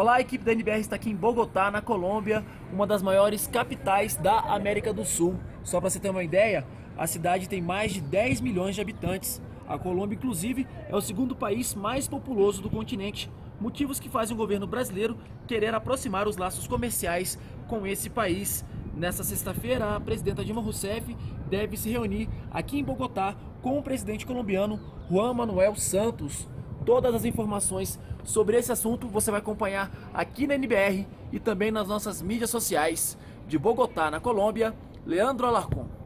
Olá, a equipe da NBR está aqui em Bogotá, na Colômbia, uma das maiores capitais da América do Sul. Só para você ter uma ideia, a cidade tem mais de 10 milhões de habitantes. A Colômbia, inclusive, é o segundo país mais populoso do continente. Motivos que fazem o governo brasileiro querer aproximar os laços comerciais com esse país. Nessa sexta-feira, a presidenta Dilma Rousseff deve se reunir aqui em Bogotá com o presidente colombiano Juan Manuel Santos. Todas as informações sobre esse assunto você vai acompanhar aqui na NBR e também nas nossas mídias sociais. De Bogotá, na Colômbia, Leandro Alarcon.